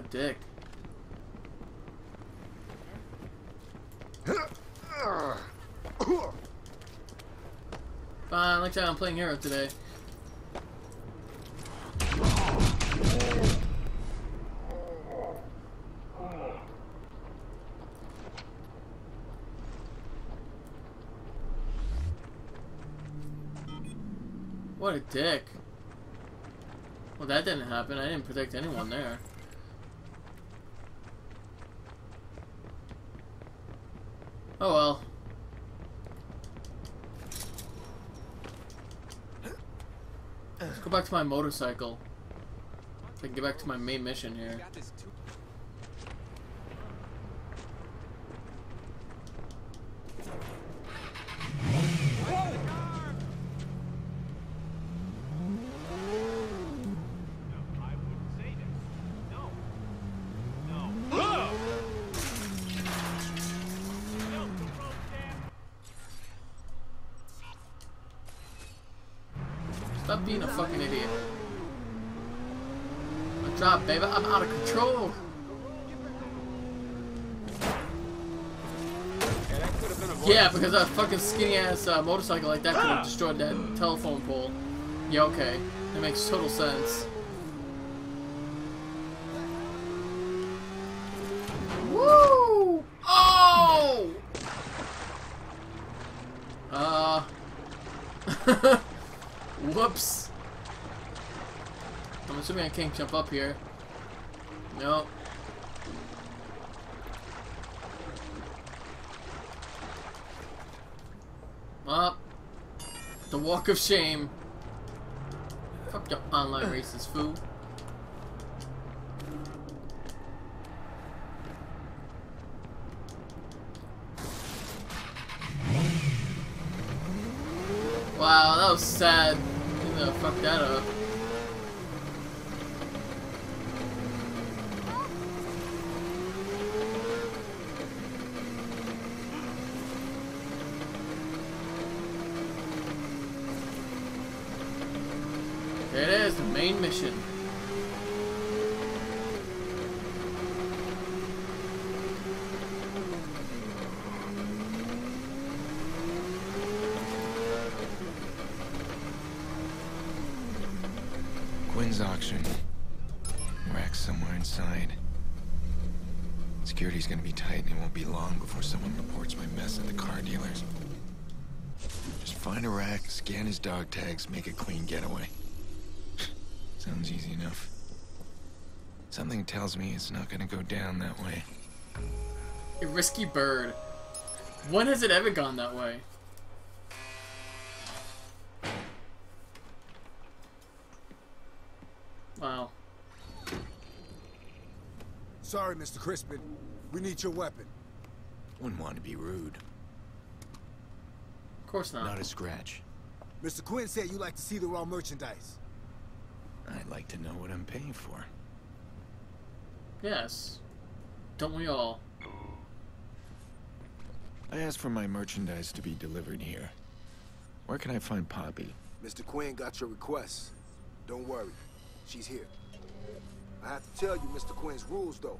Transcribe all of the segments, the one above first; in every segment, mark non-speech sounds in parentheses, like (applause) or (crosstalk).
dick. Fine, looks like I'm playing hero today. What a dick. Well, that didn't happen. I didn't protect anyone there. Oh well. Let's go back to my motorcycle. I can get back to my main mission here. Stop being a fucking idiot. I job, baby. I'm out of control. Yeah, because a fucking skinny ass uh, motorcycle like that could have destroyed that telephone pole. Yeah, okay. That makes total sense. Woo! Oh! Uh. Whoops. I'm assuming I can't jump up here. No. Up. The walk of shame. Fuck your online (clears throat) races, fool. Wow, that was sad. You know, fuck that up. There it is, the main mission. Quinn's auction. Iraq somewhere inside. Security's gonna be tight and it won't be long before someone reports my mess at the car dealers. Just find Iraq, scan his dog tags, make a clean getaway. (laughs) Sounds easy enough. Something tells me it's not gonna go down that way. A risky bird. When has it ever gone that way? Wow. Sorry, Mr. Crispin. We need your weapon. Wouldn't want to be rude. Of course not. Not a scratch. Mr. Quinn said you like to see the raw merchandise. I'd like to know what I'm paying for. Yes. Don't we all? I asked for my merchandise to be delivered here. Where can I find Poppy? Mr. Quinn got your request. Don't worry. She's here. I have to tell you Mr. Quinn's rules, though.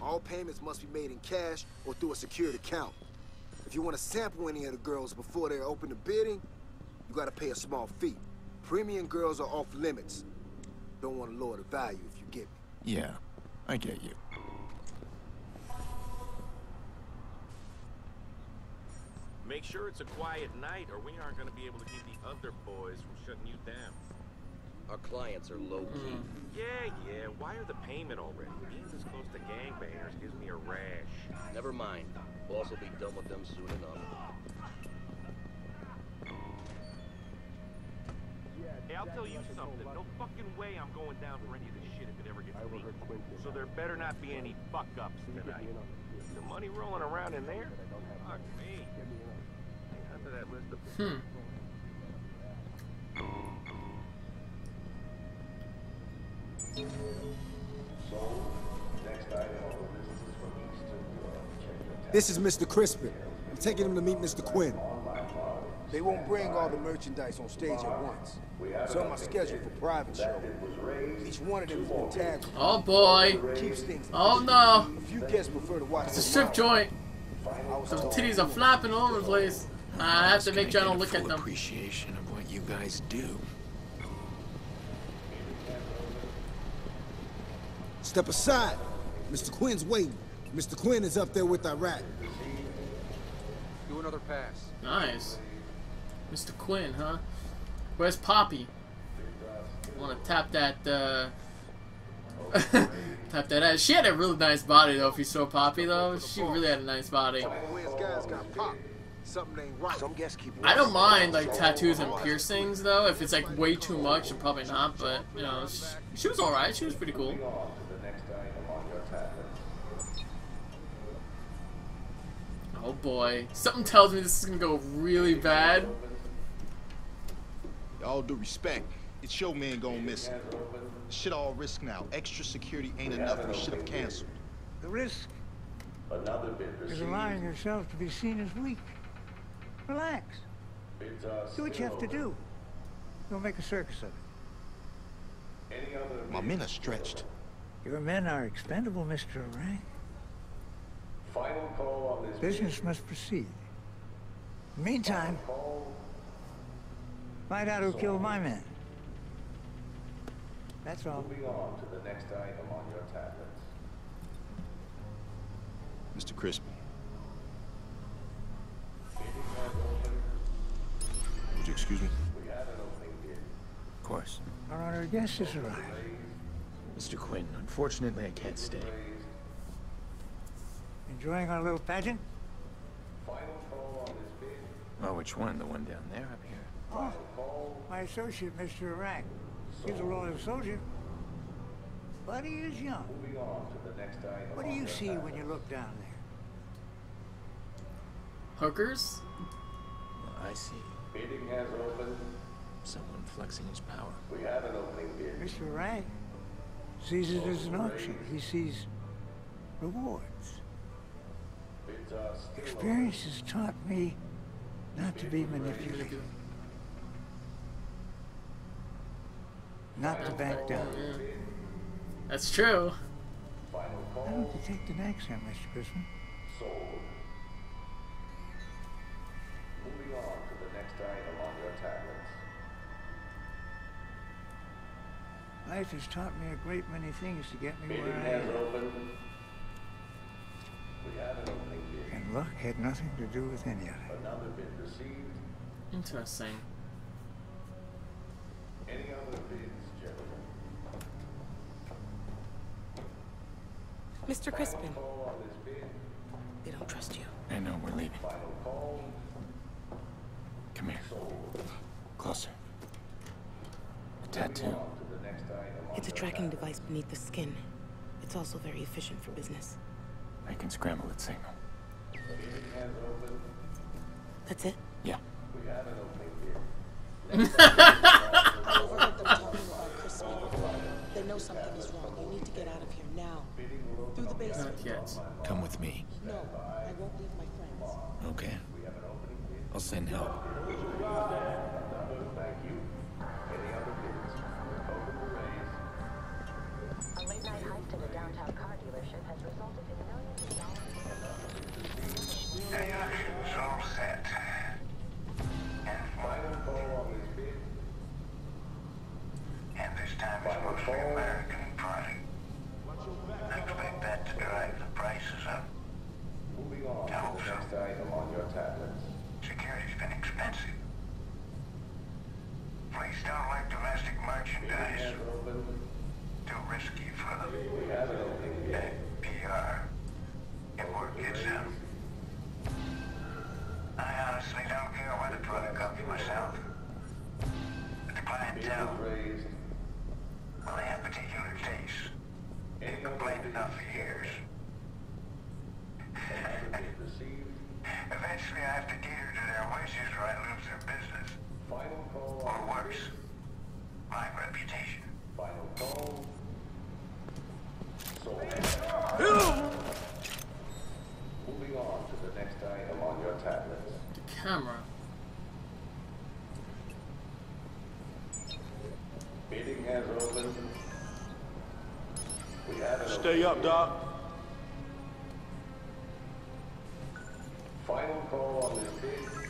All payments must be made in cash or through a secured account. If you want to sample any of the girls before they're open to bidding, you gotta pay a small fee. Premium girls are off limits. Don't want to lower the value if you get me. Yeah, I get you. Make sure it's a quiet night or we aren't going to be able to keep the other boys from shutting you down. Our clients are low key. Yeah, yeah, wire the payment already. Being this close to gangbangers gives me a rash. Never mind. Boss will be done with them soon enough. Hey, I'll tell you something. No fucking way I'm going down for any of this shit if it ever gets leaked. So there better not be any fuck-ups tonight. The money rolling around in there? Fuck me. Hang on to that list of... Hmm. This is Mr. Crispin. I'm taking him to meet Mr. Quinn. They won't bring all the merchandise on stage at once. It's on my schedule for private show. Each one of them has been tagged. Oh boy. Keeps things. Oh no. A few guests prefer to watch It's a strip joint. I was The titties are flapping all over the place. I have to make Gonna John get look full at them. appreciation of what you guys do. Step aside. Mr. Quinn's waiting. Mr. Quinn is up there with Iraq. Do another pass. Nice. Mr. Quinn, huh? Where's Poppy? Want to tap that, uh... (laughs) tap that ass. She had a really nice body, though, if you saw Poppy, though. She really had a nice body. Quinn's guys got popped. Something ain't right. Some guests keep I don't mind, like, tattoos and piercings, though. If it's, like, way too much, then probably not, but, you know, she, she was alright. She was pretty cool. Oh boy. Something tells me this is gonna go really bad. All due respect, it's your man gonna miss it. Shit all risk now. Extra security ain't enough. We should have canceled. The risk is allowing yourself to be seen as weak. Relax. Do what you have to do. Don't make a circus of it. My men are stretched. Your men are expendable, Mr. Rank. Business must proceed. Meantime, find out who killed my men. That's all. Moving on to the next item on your tablets. Mr. Crispin. Would you excuse me? Of course. Our honored guest has arrived. Mr. Quinn, unfortunately I can't stay. Enjoying our little pageant? Final call on this beard. Oh, which one? The one down there up here? Oh, my associate, Mr. Iraq. He's a loyal soldier. But he is young. What do you see when you look down there? Hookers? Well, I see. Meeting has opened. Someone flexing his power. We have an opening here. Mr. Iraq sees it as an auction. He sees rewards. Experience has taught me not to be manipulated. Not to back down. That's true. I don't detect an accent, Mr. Crispin. Life has taught me a great many things to get me where I am. And luck had nothing to do with any of it. Interesting. Any other bids, Mr. Crispin. They don't trust you. I know, we're leaving. Come here. Closer. A tattoo. It's a tracking device beneath the skin. It's also very efficient for business. I can scramble its signal. That's it? Yeah. overheard them talking about Crispin. They know something is wrong. You need to get out of here now. Through the basement. Not yet. Come with me. No, I won't leave my friends. Okay. I'll send help. A late night heist at a downtown car dealership has resulted camera. Meeting has opened. We Stay up, Doc. Final call on this bid.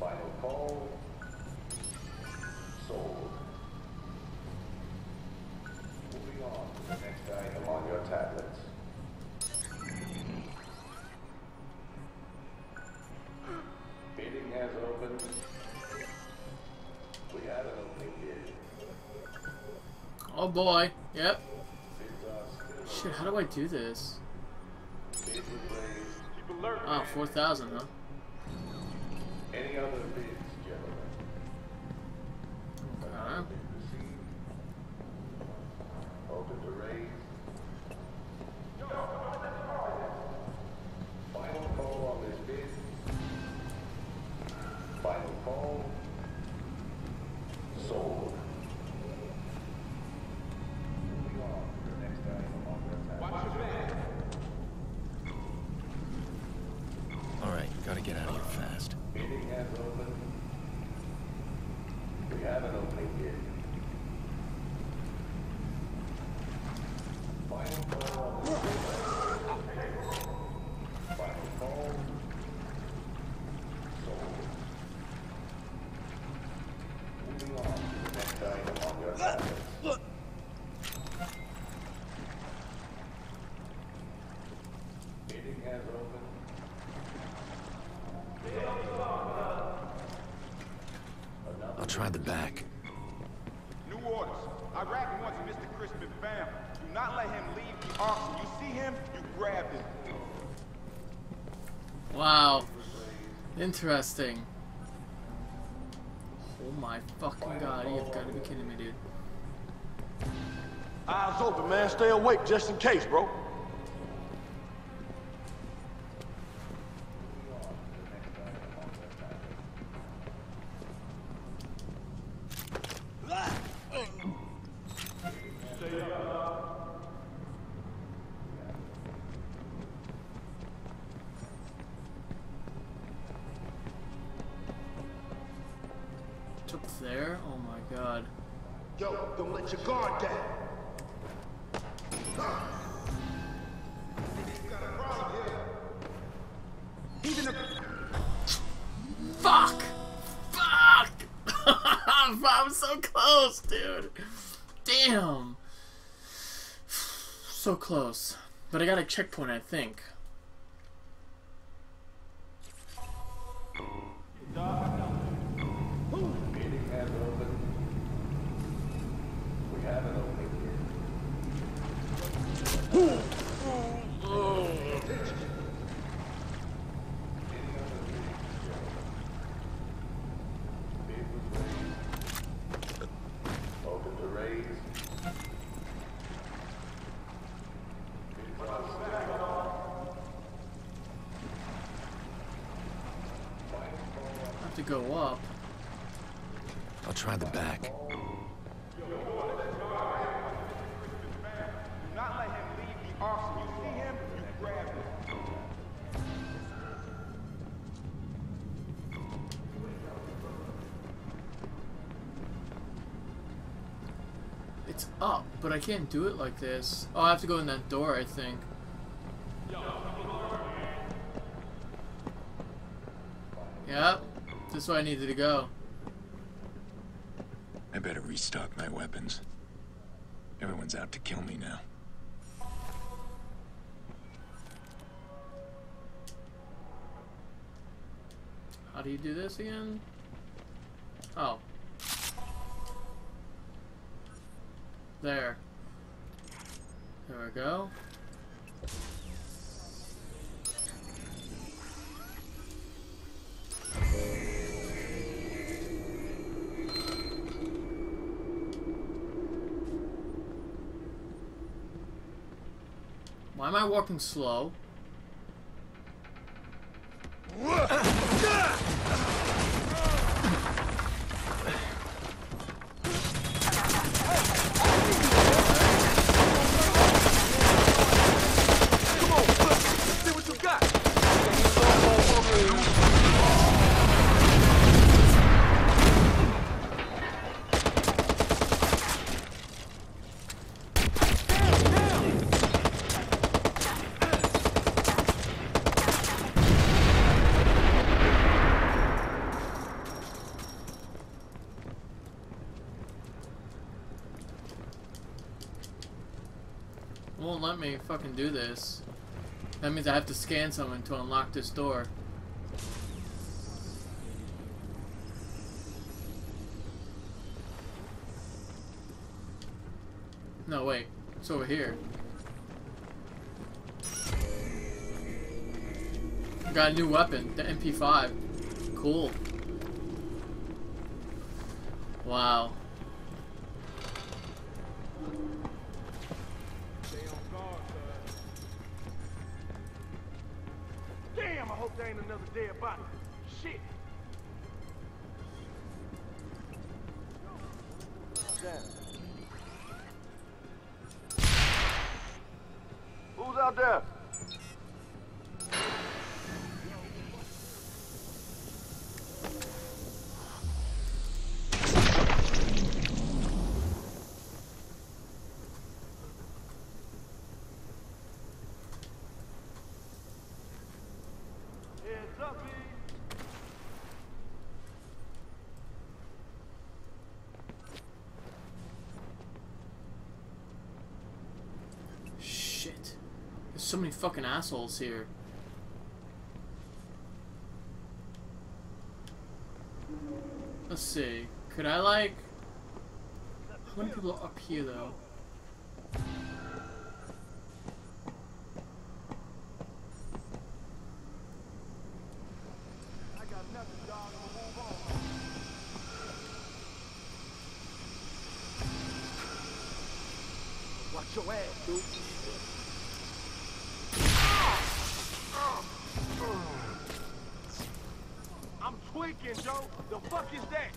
Final call. Boy. Yep. Shit, how do I do this? Ah, oh, 4,000, huh? Any other bids, gentlemen? Okay. Bid received. Open to raise. Final call on this bid. Final call. Sold. Moving on to the next item on your tablet. Watch your back. All right, gotta get out of here fast. Bidding has opened. We have an opening bid. Final call on this bid. Final call. Sold. Moving on to the next item on your tablet. Bidding has opened. I'll try the back. New orders. Iraq wants Mr. Crispin found. Do not let him leave the auction. You see him, you grab him. Wow. Interesting. Oh my fucking god, you've got to be kidding me, dude. Eyes open, man. Stay awake just in case, bro. Up there? Oh my god. Yo, don't let your guard down. Ah. Even if Fuck! Fuck! (laughs) I'm so close, dude. Damn. So close. But I got a checkpoint, I think. Bidding has opened. We have an opening bid. Any other bids, gentlemen? Bid was raised. Open to raise. Bids are still on. Final call on have to go up. I'll try the back. Do not let him leave the auction. You see him, you grab him. It's up, but I can't do it like this. Oh, I have to go in that door, I think. Is where I needed to go. I better restock my weapons. Everyone's out to kill me now. How do you do this again? Oh. There. There we go. Why am I walking slow? Come on, let's see what you got. Fucking do this. That means I have to scan someone to unlock this door. No, wait. It's over here. Got a new weapon, the MP5. Cool. Wow. Ain't another dead body. So many fucking assholes here. Let's see. Could I like... How many people are up here though?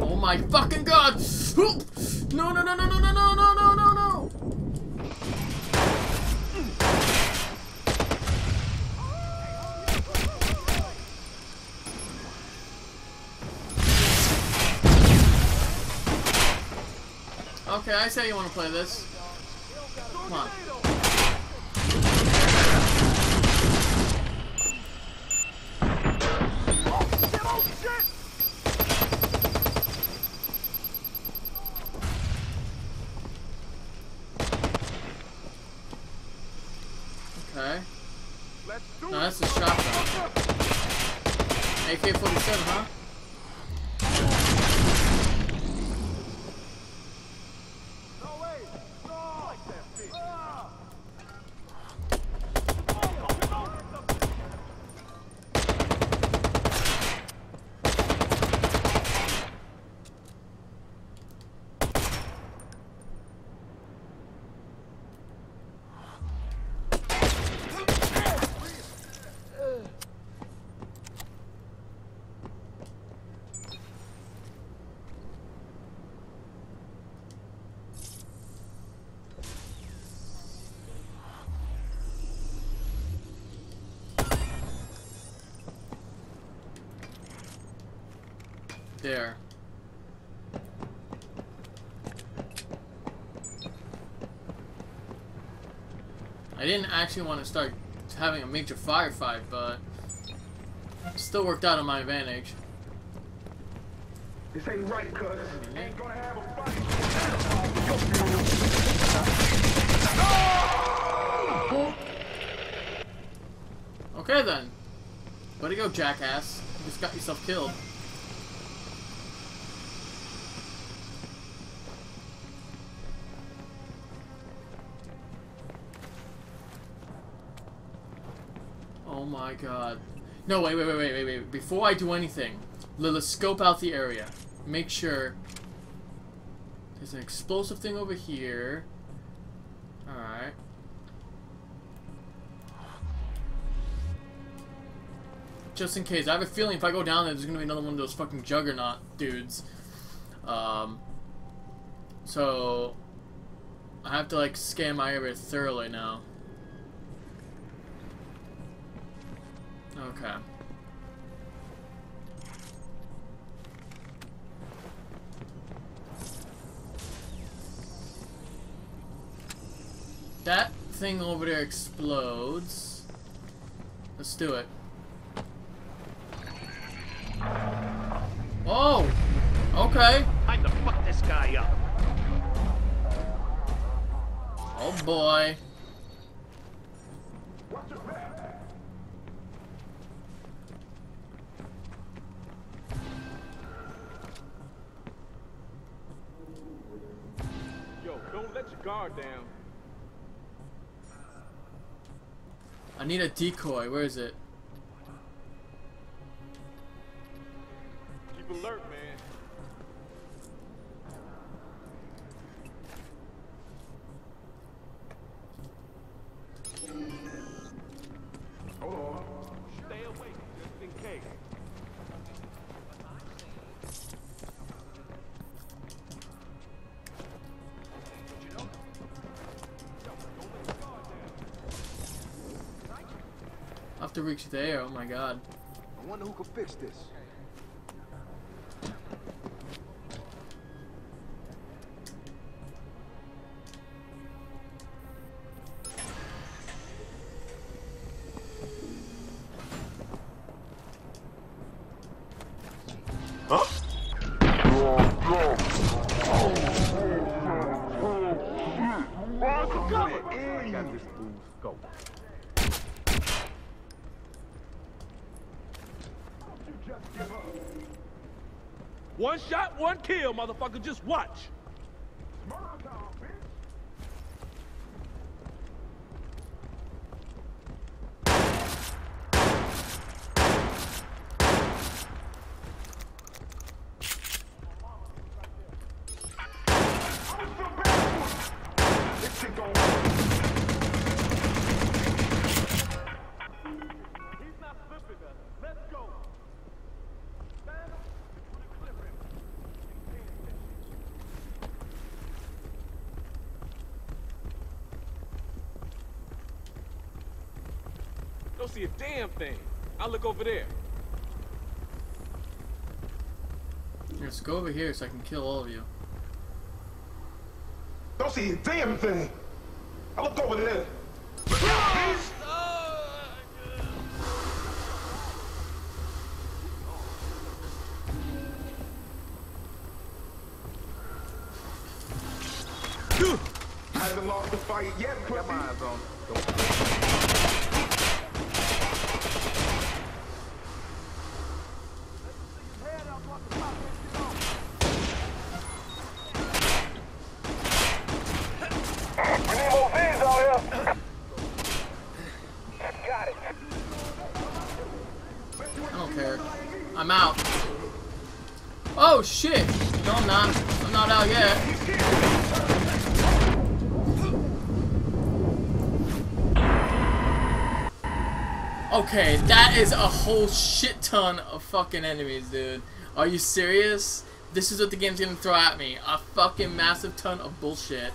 Oh my fucking god! No, no, no, no, no, no, no, no, no, no, no! Okay, I say you want to play this. Come on. There. I didn't actually want to start having a major firefight, but it still worked out in my advantage. This ain't right, cuz. Ain't gonna have a fight. Okay then. Way to go, jackass. You just got yourself killed. My god. No, wait, wait, wait, wait, wait, wait. Before I do anything, let's scope out the area. Make sure there's an explosive thing over here. Alright. Just in case. I have a feeling if I go down there, there's gonna be another one of those fucking juggernaut dudes. Um, so, I have to like scan my area thoroughly now. Okay. That thing over there explodes. Let's do it. Oh! Okay. Time to fuck this guy up. Oh boy. Guard down. I need a decoy. Where is it? There. Oh my god. I wonder who can fix this. Kill, motherfucker. Just watch. See a damn thing. I'll look over there. Let's go over here so I can kill all of you. Don't see a damn thing. I look over there. I haven't lost the fight yet, pussy. Got my eyes on. I don't care. I'm out. Oh shit! No, I'm not. I'm not out yet. Okay, that is a whole shit ton of fucking enemies, dude. Are you serious? This is what the game's gonna throw at me. A fucking massive ton of bullshit.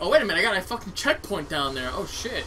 Oh, wait a minute. I got a fucking checkpoint down there. Oh, shit.